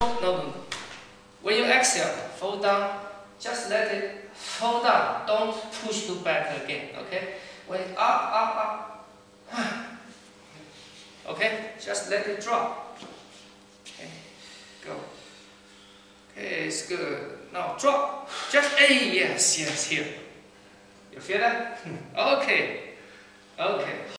No, no. When you exhale, fold down. Just let it fall down. Don't push to back again. Okay? When up, up, up. Okay? Just let it drop. Okay. Go. Okay, it's good. Now drop. Just a yes, yes, here. You feel that? Okay.